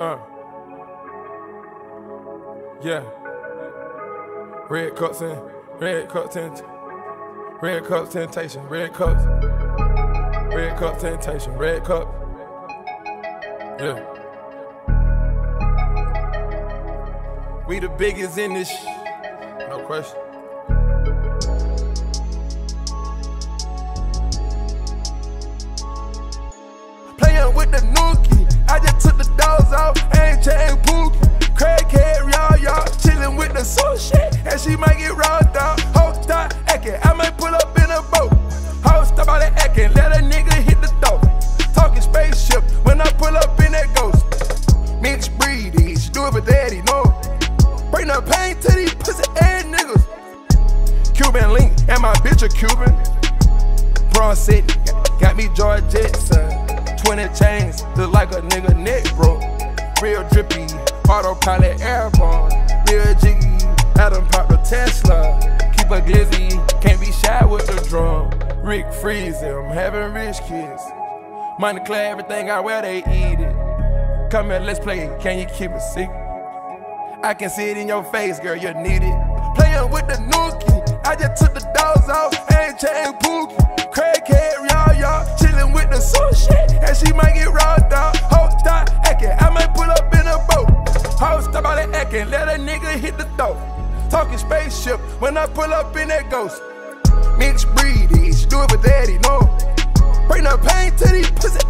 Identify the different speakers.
Speaker 1: Uh. Yeah. Red cups and red cup tent. Red cup temptation. Red cups. Red cup temptation. Red cup. Yeah. We the biggest in this. No question. Chillin' with shit. And she might get robbed out. Hold stop acting. I might pull up in a boat. Hold stop all that acting. Let a nigga hit the door. Talking spaceship when I pull up in that ghost. Mixed breed, she do it for daddy, no. Bring the pain to these pussy ass niggas. Cuban link and my bitch a Cuban. Bronze City, got me Georgette, son. 20 chains, look like a nigga neck, bro. Real drippy, autopilot airborne. Real Rick Freezy, I'm having rich kids. Money clear, everything I wear, they eat it. Come here, let's play, can you keep it secret? I can see it in your face, girl, you need it. Playing with the nookie, I just took the dogs off, ain't chain pookie. Crackhead, y'all, y'all, chillin' with the soul shit, and she might get robbed out. Hold stop acting, I might pull up in a boat. Hold stop all that acting, let a nigga hit the door. Talking spaceship when I pull up in that ghost. Mixed breed, each do it for daddy, no. Bring the pain to these pussy